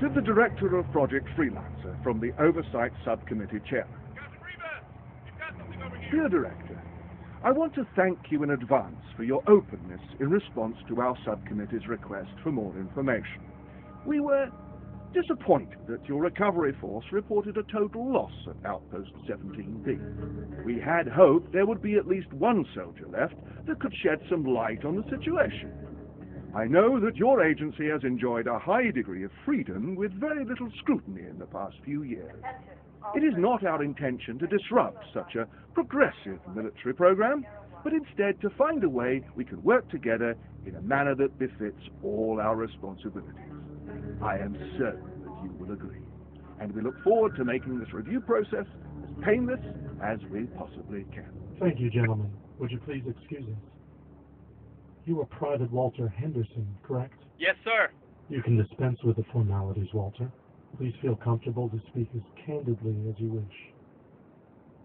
To the Director of Project Freelancer from the Oversight Subcommittee Chairman. Dear Director, I want to thank you in advance for your openness in response to our subcommittee's request for more information. We were disappointed that your recovery force reported a total loss at Outpost 17B. We had hoped there would be at least one soldier left that could shed some light on the situation. I know that your agency has enjoyed a high degree of freedom with very little scrutiny in the past few years. It is not our intention to disrupt such a progressive military program, but instead to find a way we can work together in a manner that befits all our responsibilities. I am certain that you will agree, and we look forward to making this review process as painless as we possibly can. Thank you, gentlemen. Would you please excuse us? You are Private Walter Henderson, correct? Yes, sir. You can dispense with the formalities, Walter. Please feel comfortable to speak as candidly as you wish.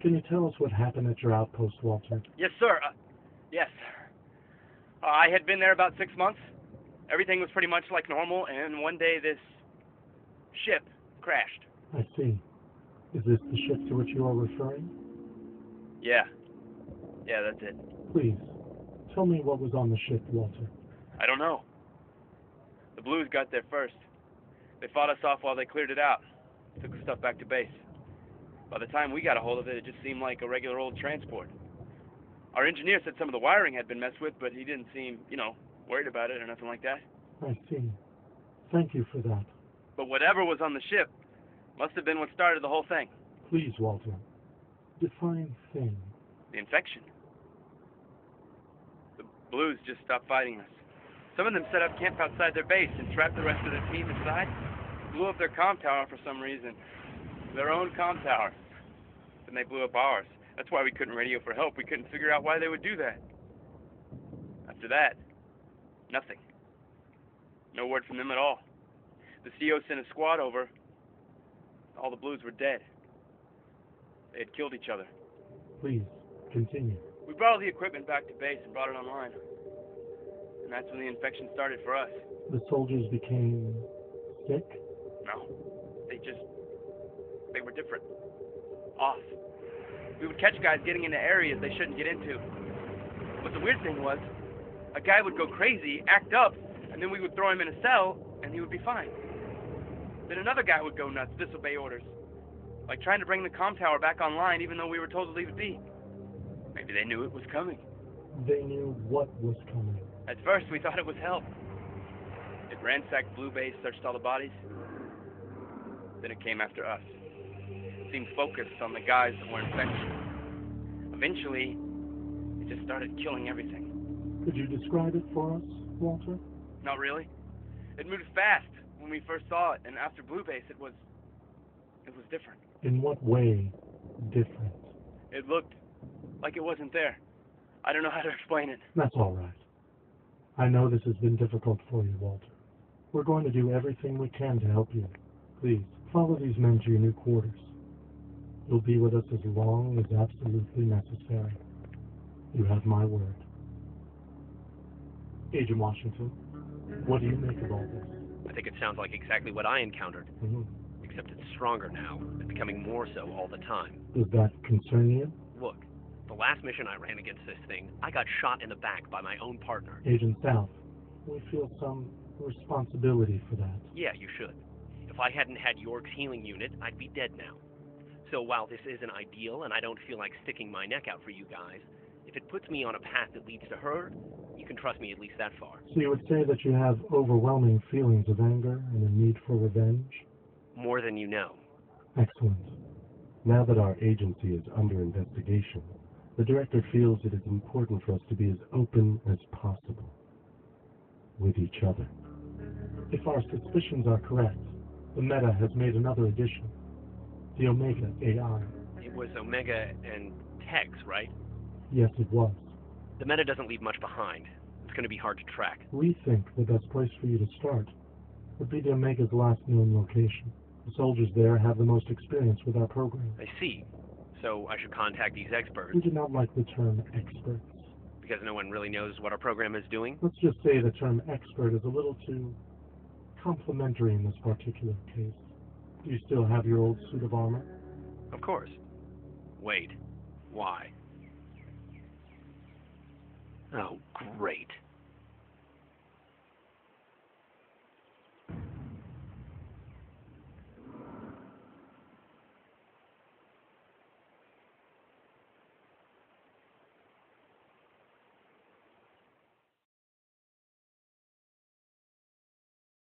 Can you tell us what happened at your outpost, Walter? Yes, sir. Uh, yes. Uh, I had been there about six months. Everything was pretty much like normal, and one day this ship crashed. I see. Is this the ship to which you are referring? Yeah. Yeah, that's it. Please, tell me what was on the ship, Walter. I don't know. The Blues got there first. They fought us off while they cleared it out. Took the stuff back to base. By the time we got a hold of it, it just seemed like a regular old transport. Our engineer said some of the wiring had been messed with, but he didn't seem, you know, worried about it or nothing like that. I see. Thank you for that. But whatever was on the ship must have been what started the whole thing. Please, Walter, define thing. The infection. Blues just stopped fighting us. Some of them set up camp outside their base and trapped the rest of their team inside. Blew up their com tower for some reason. Their own com tower. Then they blew up ours. That's why we couldn't radio for help. We couldn't figure out why they would do that. After that, nothing. No word from them at all. The CO sent a squad over. All the Blues were dead. They had killed each other. Please, continue. We brought all the equipment back to base and brought it online. And that's when the infection started for us. The soldiers became sick? No. They just. They were different. Off. We would catch guys getting into areas they shouldn't get into. But the weird thing was, a guy would go crazy, act up, and then we would throw him in a cell, and he would be fine. Then another guy would go nuts, disobey orders. Like trying to bring the com tower back online even though we were told to leave it be. They knew it was coming. They knew what was coming. At first, we thought it was help. It ransacked Blue Base, searched all the bodies. Then it came after us. It seemed focused on the guys that were infected. Eventually, it just started killing everything. Could you describe it for us, Walter? Not really. It moved fast when we first saw it, and after Blue Base, it was. it was different. In what way different? It looked like it wasn't there. I don't know how to explain it. That's all right. I know this has been difficult for you, Walter. We're going to do everything we can to help you. Please, follow these men to your new quarters. You'll be with us as long as absolutely necessary. You have my word. Agent Washington, what do you make of all this? I think it sounds like exactly what I encountered, Mhm. except it's stronger now and becoming more so all the time. Does that concern you? Look, the last mission I ran against this thing, I got shot in the back by my own partner. Agent South, we feel some responsibility for that. Yeah, you should. If I hadn't had York's healing unit, I'd be dead now. So while this isn't ideal and I don't feel like sticking my neck out for you guys, if it puts me on a path that leads to her, you can trust me at least that far. So you would say that you have overwhelming feelings of anger and a need for revenge? More than you know. Excellent. Now that our agency is under investigation, the director feels it is important for us to be as open as possible with each other. If our suspicions are correct, the Meta has made another addition, the Omega AI. It was Omega and Tex, right? Yes, it was. The meta doesn't leave much behind. It's going to be hard to track. We think the best place for you to start would be the Omega's last known location. The soldiers there have the most experience with our program. I see so I should contact these experts. We do not like the term experts Because no one really knows what our program is doing? Let's just say the term expert is a little too complimentary in this particular case. Do you still have your old suit of armor? Of course. Wait. Why? Oh, great.